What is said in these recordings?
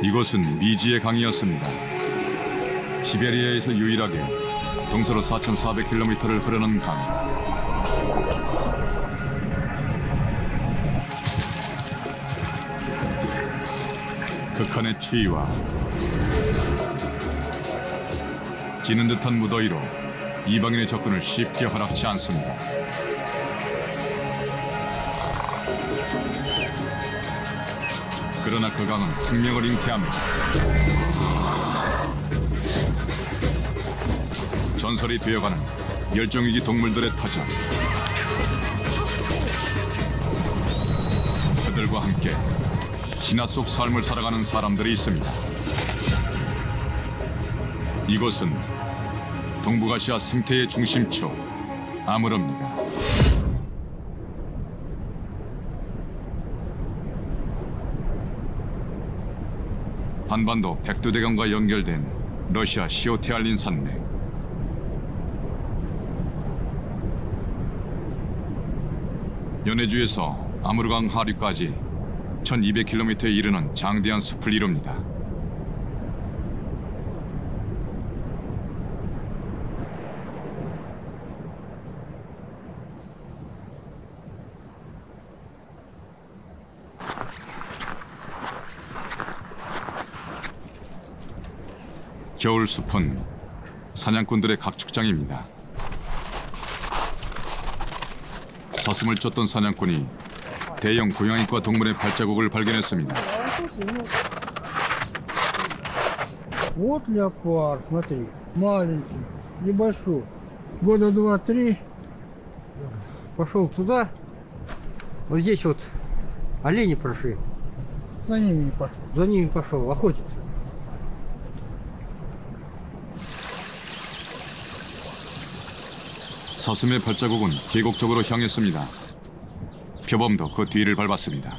이곳은 미지의 강이었습니다. 시베리아에서 유일하게 동서로 4,400km를 흐르는 강. 극한의 추위와 지는 듯한 무더위로 이방인의 접근을 쉽게 허락치 않습니다. 그러나 그 강은 생명을 잉태합니다. 전설이 되어가는 열정이기 동물들의 터전. 그들과 함께 신화 속 삶을 살아가는 사람들이 있습니다. 이곳은 동북아시아 생태의 중심초 아무르입니다. 한반도 백두대간과 연결된 러시아 시오티알린 산맥. 연해주에서 아무르강 하류까지 1200km에 이르는 장대한 숲을 이룹니다. 겨울 숲은 사냥꾼들의 각축장입니다. 사슴을 쫓던 사냥꾼이 대형 고양이과 동물의 발자국을 발견했습니다. Вот леопард, смотри, маленький, небольшой. Года два-три. Пошел туда, Вот здесь вот олени прошли. за ними не пошел. За ними пошел охотиться. 사슴의 발자국은 계곡 쪽으로 향했습니다. 표범도 그 뒤를 밟았습니다.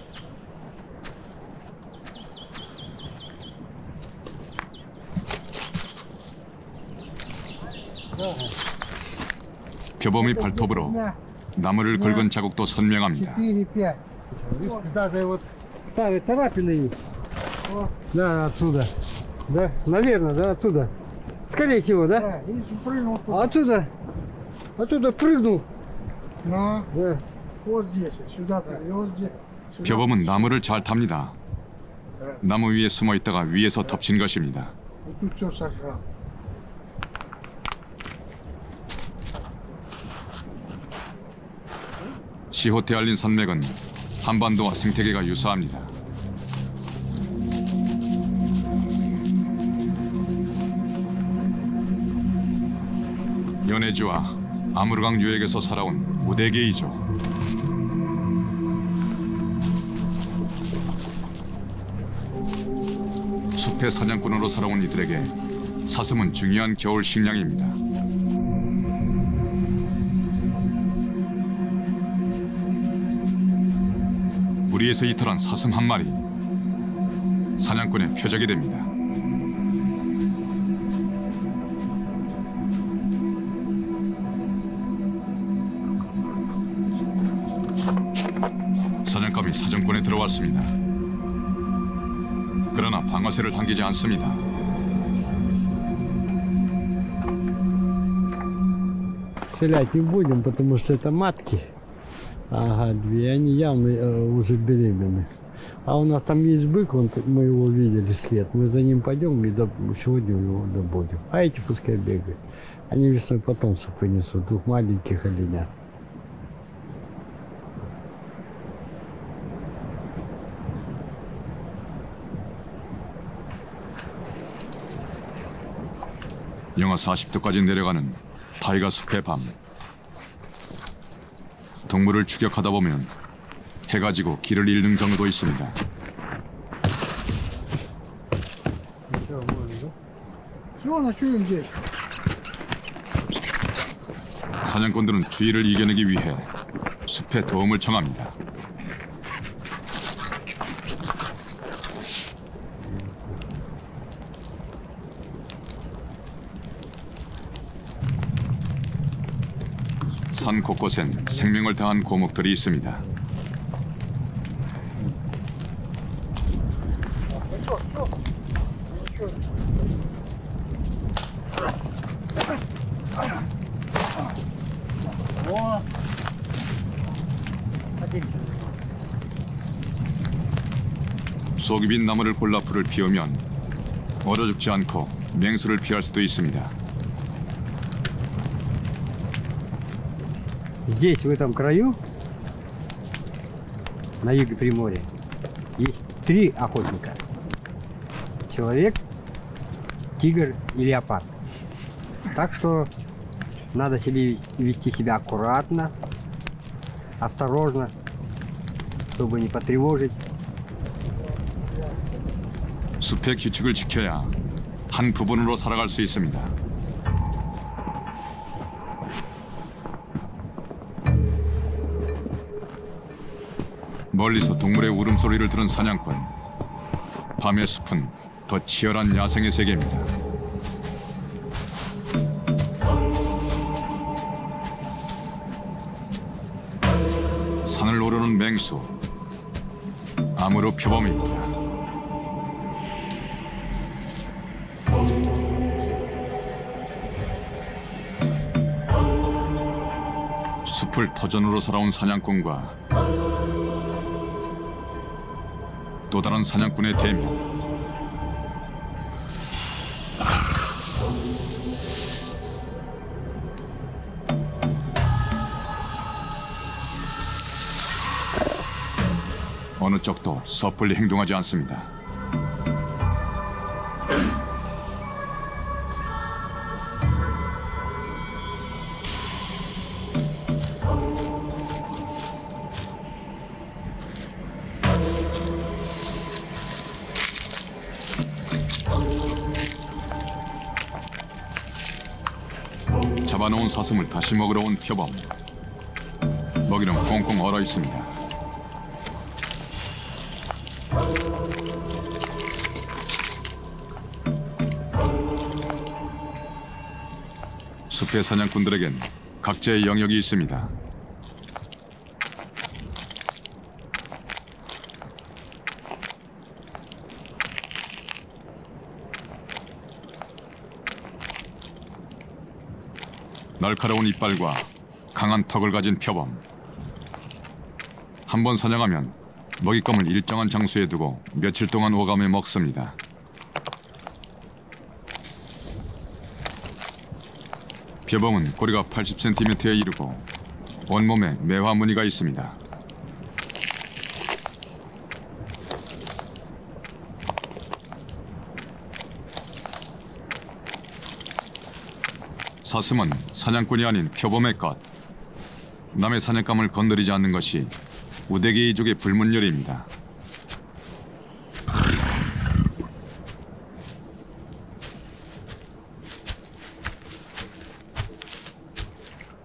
표범의 발톱으로 Дня 나무를 긁은 자국도 선명합니다. Четыре-пять. Видишь, даже вот старые царапины есть. Да, оттуда. Да, наверное, да, оттуда. Скорее всего, да? Да, и прыгнул А туда. оттуда, оттуда прыгнул. На, Да. вот здесь, сюда, и вот здесь. сюда. 표범은 나무를 잘 탑니다. 나무 위에 숨어 있다가 위에서 덮친 것입니다. И тут все сожрал. 시호테알린 산맥은 한반도와 생태계가 유사합니다. 연해주와 아무르강 유역에서 살아온 무대개이죠. 숲의 사냥꾼으로 살아온 이들에게 사슴은 중요한 겨울 식량입니다. 무리에서 이탈한 사슴 한 마리 사냥꾼의 표적이 됩니다. 들어왔습니다. 그러나 방아쇠를 당기지 않습니다. Стрелять не будем, потому что это матки. Ага, две. Они явно э, уже беременны. А у нас там есть бык, он, мы его видели след. Мы за ним пойдем и до- сегодня его добудем. А эти пускай бегают. Они весной потомство принесут, двух маленьких оленят. 영하 40도까지 내려가는 타이가 숲의 밤. 동물을 추격하다 보면 해가 지고 길을 잃는 경우도 있습니다. 사냥꾼들은 추위를 이겨내기 위해 숲에 도움을 청합니다. 산 곳곳엔 생명을 다한 고목들이 있습니다. 속이 빈 나무를 골라 불을 피우면 얼어 죽지 않고 맹수를 피할 수도 있습니다. Здесь, в этом краю, на юге Приморья, есть три охотника. Человек, тигр и леопард. Так что надо себе вести себя аккуратно, осторожно, чтобы не потревожить. 숲의 규칙을 지켜야 한 부분으로 살아갈 수 있습니다. 멀리서 동물의 울음소리를 들은 사냥꾼. 밤의 숲은 더 치열한 야생의 세계입니다. 산을 오르는 맹수. 암으로 표범입니다. 숲을 터전으로 살아온 사냥꾼과 또 다른 사냥꾼의 대면 어느 쪽도 섣불리 행동하지 않습니다. 다시 먹으러 온 표범. 먹이는 꽁꽁 얼어 있습니다. 숲의 사냥꾼들에겐 각자의 영역이 있습니다. 날카로운 이빨과 강한 턱을 가진 표범. 한 번 사냥하면 먹잇감을 일정한 장소에 두고 며칠 동안 오감에 먹습니다. 표범은 꼬리가 80cm에 이르고 온몸에 매화 무늬가 있습니다. 사슴은 사냥꾼이 아닌 표범의 것. 남의 사냥감을 건드리지 않는 것이 우대기족의 불문율입니다.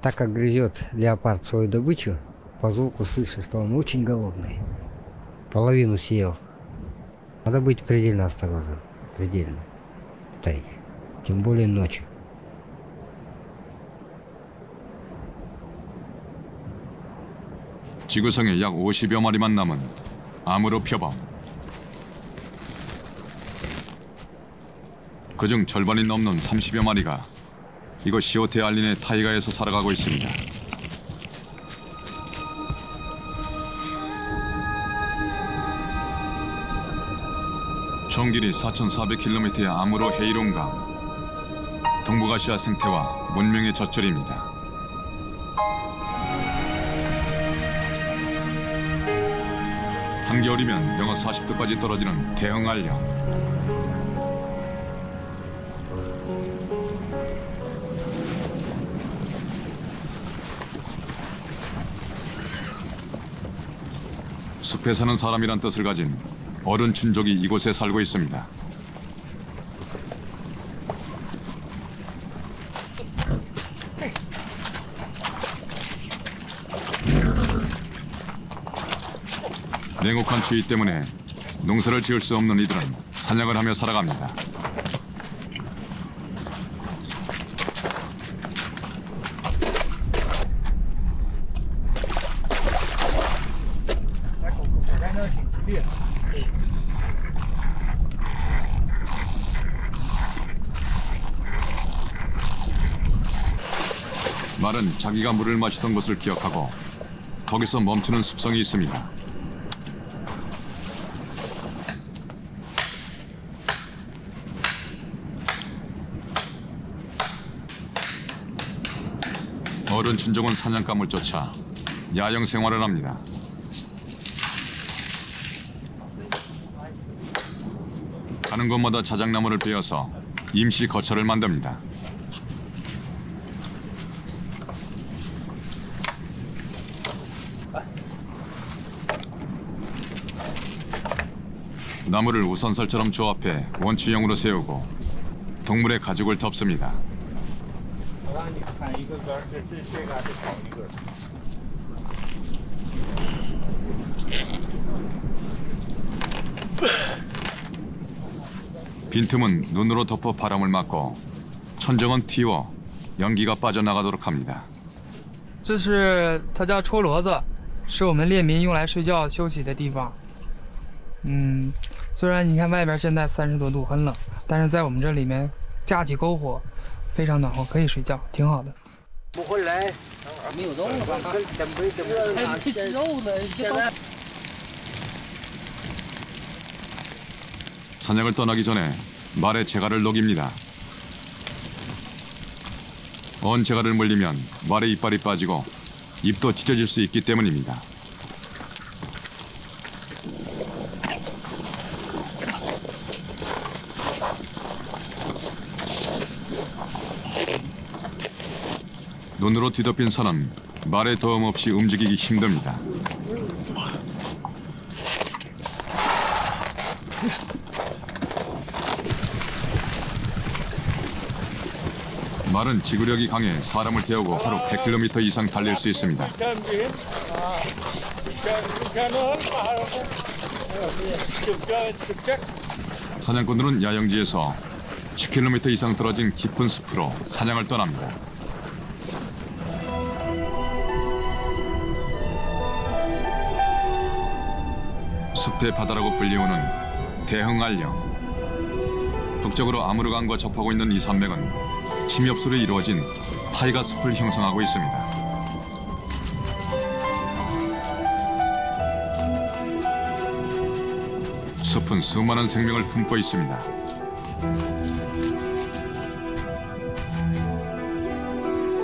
Так как грызет леопард свою добычу, по звуку слышно, что он очень голодный. Половину съел. Надо быть предельно осторожным. Предельно. В тайге. Тем более ночью. 지구상에 약 50여 마리만 남은 암으로 표범. 그중 절반이 넘는 30여 마리가 이곳 시오테 알린의 타이가에서 살아가고 있습니다. 총 길이 4,400km의 암으로 헤이론강. 동북아시아 생태와 문명의 젖줄입니다. 한겨울이면 영하 40도까지 떨어지는 대형 알령. 숲에 사는 사람이란 뜻을 가진 어른 친족이 이곳에 살고 있습니다. 냉혹한 추위 때문에 농사를 지을 수 없는 이들은 사냥을 하며 살아갑니다. 말은 자기가 물을 마시던 것을 기억하고 거기서 멈추는 습성이 있습니다. 어른 춘종은 사냥감을 쫓아 야영 생활을 합니다. 가는 곳마다 자작나무를 베어서 임시 거처를 만듭니다. 나무를 우선설처럼 조합해 원추형으로 세우고 동물의 가죽을 덮습니다. 我让你砍一个根儿，这这这嘎得少一根儿。 빈틈은 눈으로 덮어 바람을 막고 천정은 튀워 연기가 빠져나가도록 합니다. 这是它叫戳骡子，是我们猎民用来睡觉休息的地方。嗯，虽然你看外边现在三十多度很冷，但是在我们这里面架起篝火， 非常暖和，可以睡觉，挺好的。 사냥을 떠나기 전에 말에 재갈을 녹입니다. 언 재갈을 물리면 말의 이빨이 빠지고 입도 찢어질 수 있기 때문입니다. 눈으로 뒤덮인 선은 말의 도움 없이 움직이기 힘듭니다. 말은 지구력이 강해 사람을 태우고 하루 100km 이상 달릴 수 있습니다. 사냥꾼들은 야영지에서 10km 이상 떨어진 깊은 숲으로 사냥을 떠납니다. 숲의 바다라고 불리우는 대흥알령. 북쪽으로 아무르강과 접하고 있는 이 산맥은 침엽수로 이루어진 타이가 숲을 형성하고 있습니다. 숲은 수많은 생명을 품고 있습니다.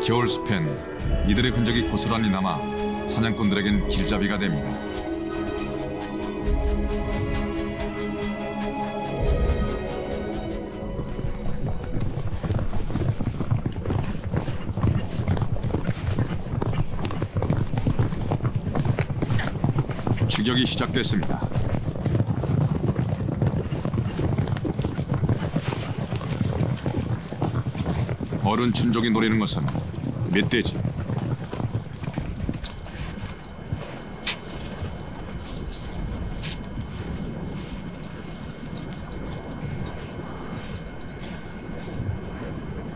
겨울 숲엔 이들의 흔적이 고스란히 남아 사냥꾼들에겐 길잡이가 됩니다. 추격이 시작됐습니다. 어른 춘족이 노리는 것은 멧돼지.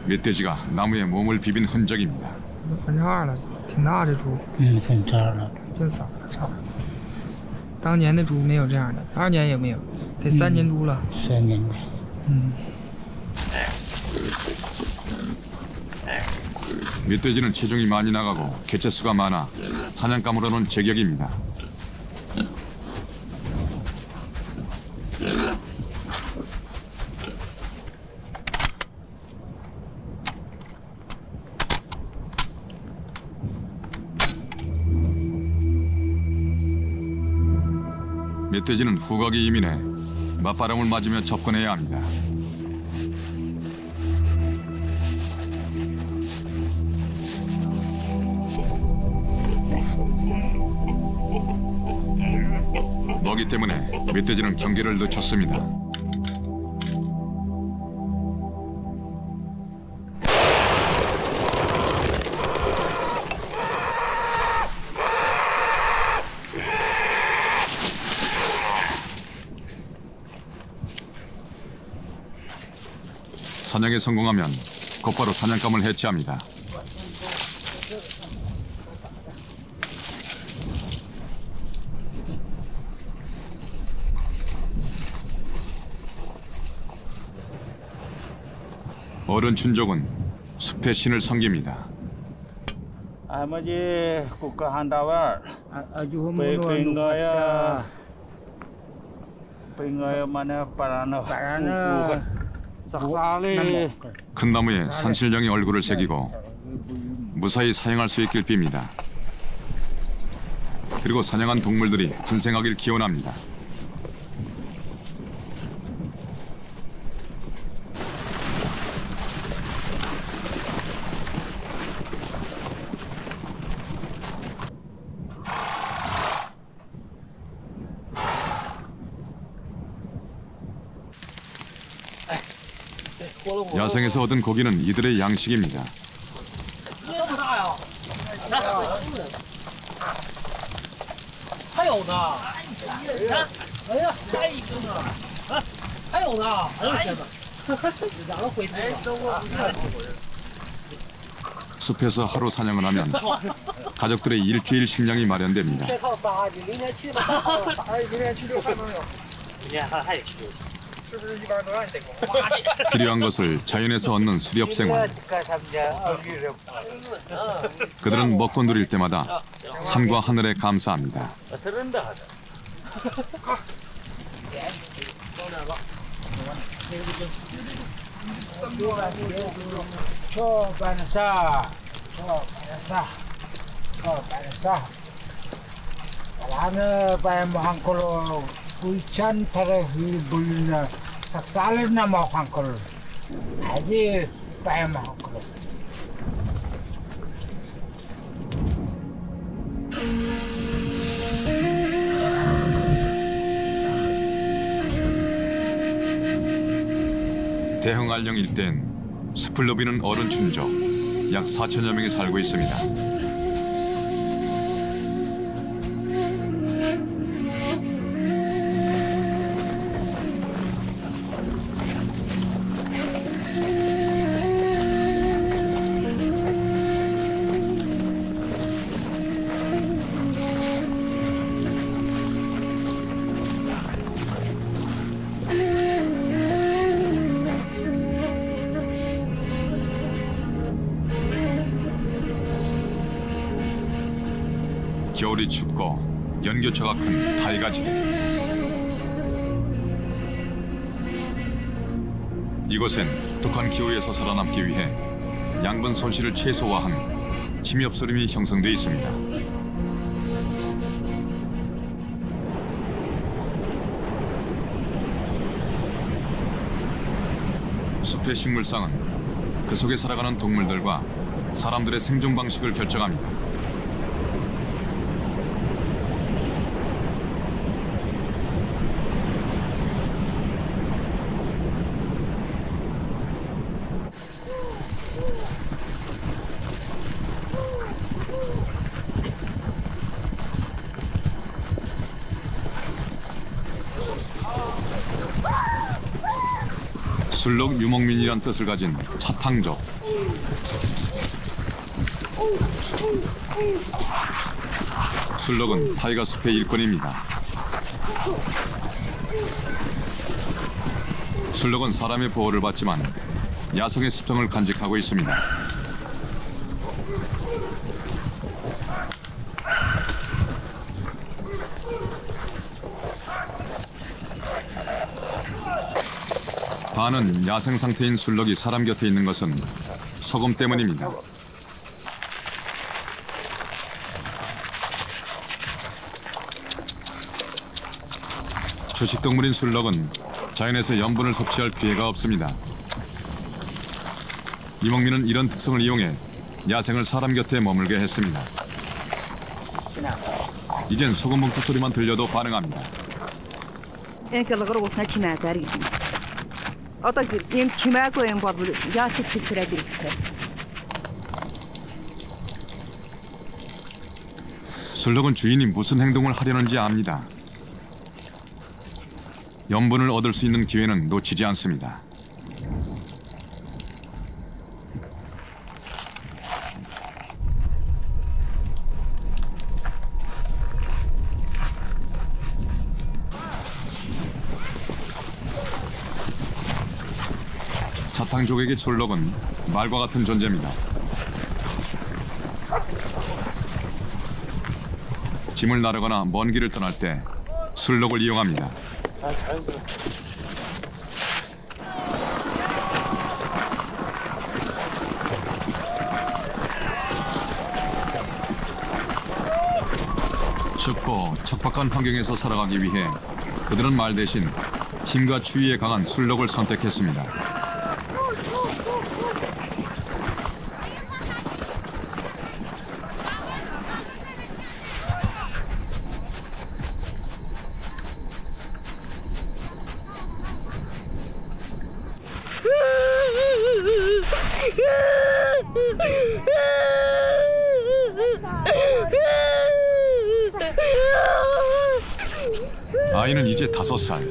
멧돼지가 나무에 몸을 비빈 흔적입니다. 分成二了，挺大这猪，嗯，分叉了。变色了，差不多。 当年的猪没有这样的，二年也没有，得三年猪了。三年的，嗯， 멧돼지는 체중이 많이 나가고 개체수가 많아 사냥감으로는 제격입니다. 멧돼지는 후각이 예민해 맞바람을 맞으며 접근해야 합니다. 먹이 때문에 멧돼지는 경계를 늦췄습니다. 사냥에 성공하면 곧바로 사냥감을 해치합니다. 어른 춘족은 숲의 신을 섬깁니다. Handawar. Ajuh Pengaya pengaya mana parana Parana. saksaleh 큰 나무에 산신령의 얼굴을 새기고 무사히 사용할 수 있길 빕니다. 그리고 사냥한 동물들이 환생하길 기원합니다. 야생에서 얻은 고기는 이들의 양식입니다. 숲에서 하루 사냥을 하면 가족들의 일주일 식량이 마련됩니다. 필요한 것을 자연에서 얻는 수렵 생활. 그들은 먹고 누릴 때마다 산과 하늘에 감사합니다. Kuichan para hibulna saksalin na mohang kolo. Aji pa mohang kolo. 대흥 알령 일대엔 숲을 누비는 어른 춘족 약 4천여 명이 살고 있습니다. 겨울이 춥고 연교차가 큰 달가지대. 이곳엔 독한 기후에서 살아남기 위해 양분 손실을 최소화한 침엽소림이 형성돼 있습니다. 숲의 식물상은 그 속에 살아가는 동물들과 사람들의 생존 방식을 결정합니다. 술록 유목민이란 뜻을 가진 차탕족. 술록은 타이가 숲의 일꾼입니다. 술록은 사람의 보호를 받지만 야성의 습성을 간직하고 있습니다. 반은 야생 상태인 술록이 사람 곁에 있는 것은 소금 때문입니다. 초식동물인 술록은 자연에서 염분을 섭취할 기회가 없습니다. 이목민은 이런 특성을 이용해 야생을 사람 곁에 머물게 했습니다. 이젠 소금 봉투 소리만 들려도 반응합니다. Direkt. 술록은 주인이 무슨 행동을 하려는지 압니다. 염분을 얻을 수 있는 기회는 놓치지 않습니다. 자탕족에게 술록은 말과 같은 존재입니다. 짐을 나르거나 먼 길을 떠날 때 술록을 이용합니다. 춥고 척박한 환경에서 살아가기 위해 그들은 말 대신 힘과 추위에 강한 술록을 선택했습니다. 아이는 이제 다섯 살.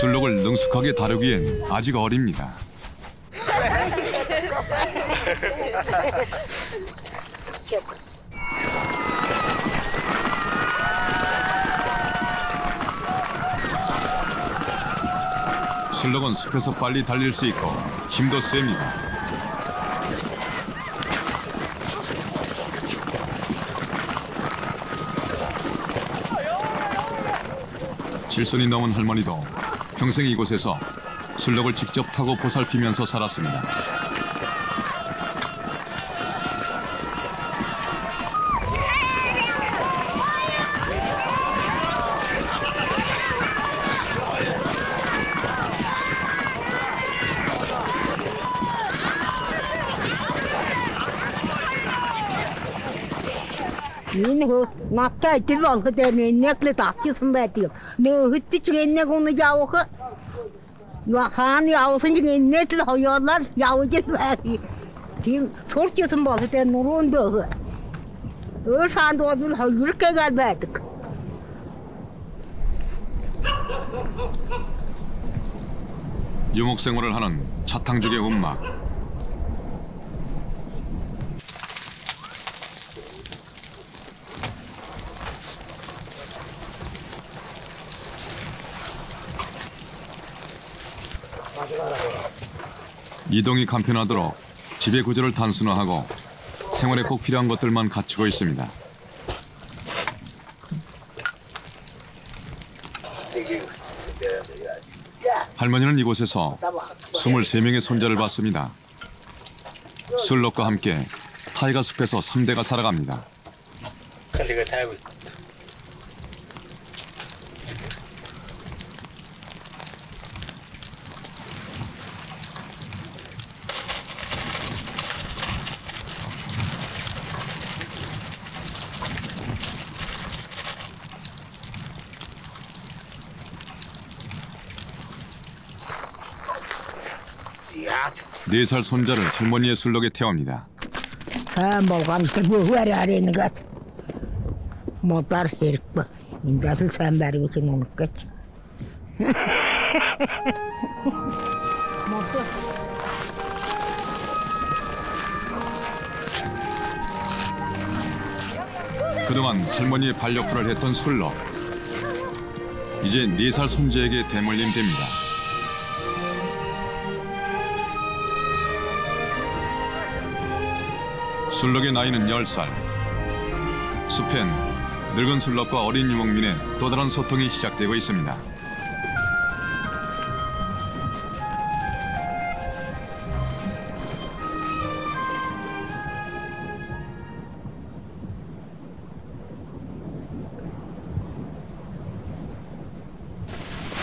술록을 능숙하게 다루기엔 아직 어립니다. 술록은 숲에서 빨리 달릴 수 있고 힘도 셉니다. 칠순이 넘은 할머니도 평생 이곳에서 술록을 직접 타고 보살피면서 살았습니다. Hayallar yavu çet baki. Tim sorçı sambal kete nurun do. Ö san do bil hayır ke gal batık. 유목 생활을 하는 차탕족의 음악. 이동이 간편하도록 지배 구조를 단순화하고 생활에 꼭 필요한 것들만 갖추고 있습니다. 할머니는 이곳에서 23명의 손자를 봤습니다. 술록과 함께 타이가 숲에서 3대가 살아갑니다. 네 살 손자를 할머니의 술록에 태웁니다. Gat. Motor herk bu. İndası sen beri için onu kaç. Motor. 그동안 할머니의 반려풀을 했던 술록. 이제 네 살 손자에게 대물림 됩니다. 술록의 나이는 10살. 숲엔 늙은 술록과 어린 유목민의 또 다른 소통이 시작되고 있습니다.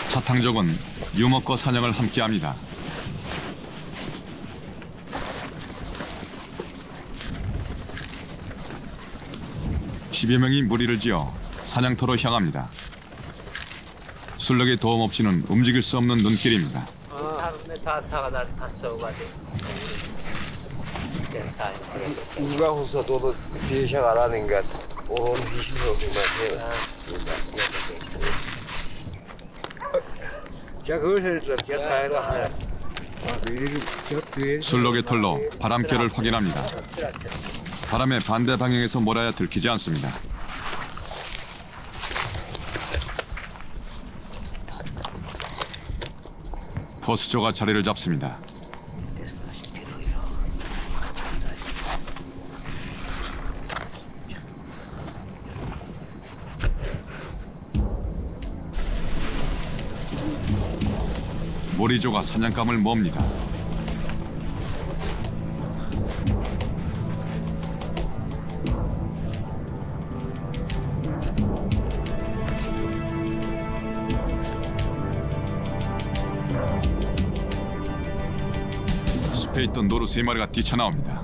차탕족은 유목과 사냥을 함께합니다. 십여 명이 무리를 지어 사냥터로 향합니다. 술록의 도움 없이는 움직일 수 없는 눈길입니다. 술록의 털로 바람결을 확인합니다. 바람의 반대 방향에서 몰아야 들키지 않습니다. 버스조가 자리를 잡습니다. 모리조가 사냥감을 몹니다. 있던 노루 세 마리가 뛰쳐나옵니다.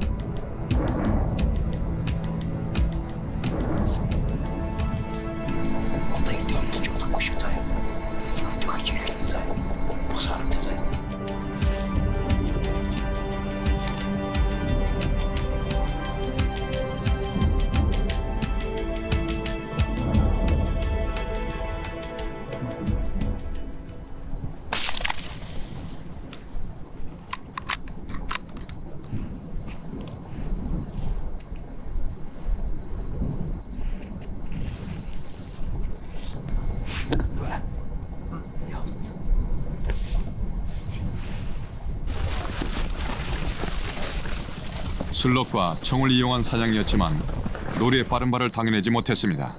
술록과 총을 이용한 사냥이었지만 노리의 빠른 발을 당해내지 못했습니다.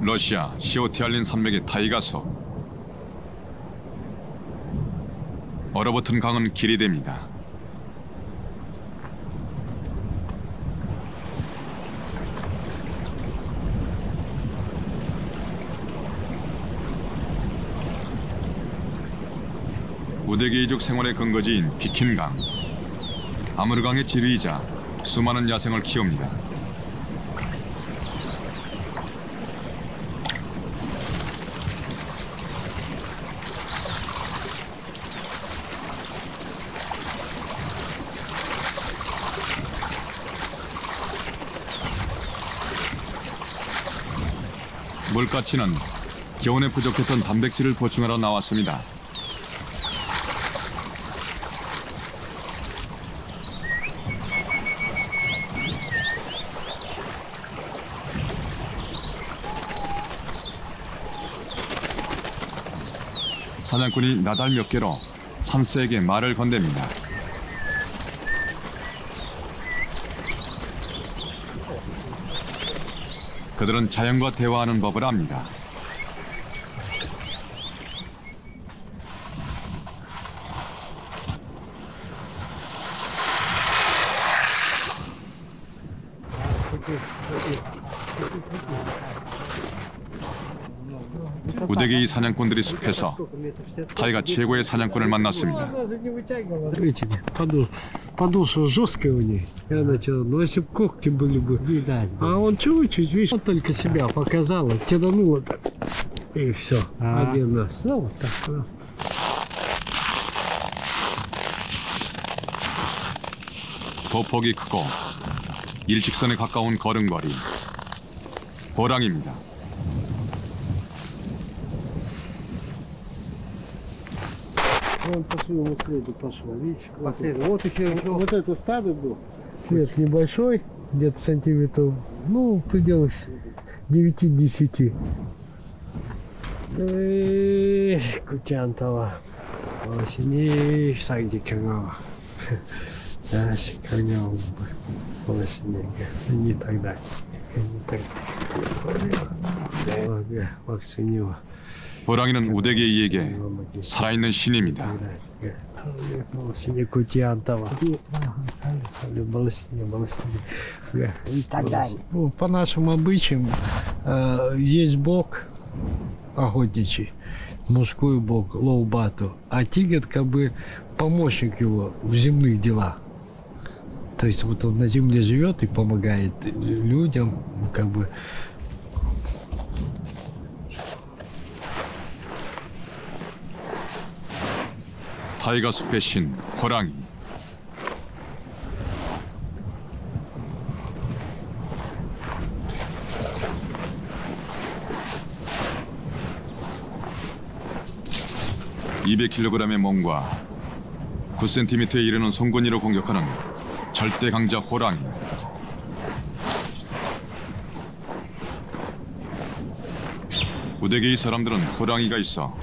러시아 시오티알린 산맥의 타이가수 얼어붙은 강은 길이 됩니다. 우대게이족 생활의 근거지인 비킨강 아무르강의 지류이자 수많은 야생을 키웁니다. 물가치는 겨울에 부족했던 단백질을 보충하러 나왔습니다. 사냥꾼이 나달 몇 개로 산새에게 말을 건넵니다. 그들은 자연과 대화하는 법을 압니다. 우대기 사냥꾼들이 숲에서 타이가 최고의 사냥꾼을 만났습니다. Эти, подул, подошва жесткая у ней. И она тянула. Ну, если бы когти были бы. А он чуть-чуть, видишь, он только себя показала, тянула так. И все. Один раз. Ну, вот так раз. 보폭이 크고 일직선에 가까운 걸음걸이 호랑입니다. Он по своему следу пошел, видишь? По следу. Вот еще, еще. Вот это стадо был. След небольшой, где-то сантиметров, ну, в пределах с- 9-10. Эх, Кутянтова. Осеней, сагди кангава. Да, кангава осеней. Не тогда. Не тогда. Да, вакцинила. 호랑이는 우대게이에게 살아있는 신입니다. Сине Кутянтова. Волосине, волосине. И так далее. Ну, по нашим обычаям э, есть бог охотничий, мужской бог Лоубату, а тигр как бы помощник его в земных делах. То есть вот он на земле живет и помогает людям, как бы 달가숲의 신 호랑이 200kg의 몸과 9cm에 이르는 송곳니로 공격하는 절대 강자 호랑이. 우대기의 사람들은 호랑이가 있어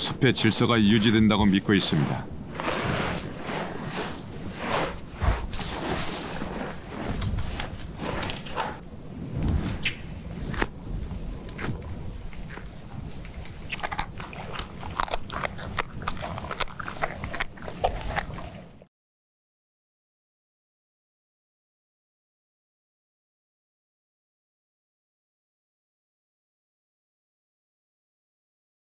숲의 질서가 유지된다고 믿고 있습니다.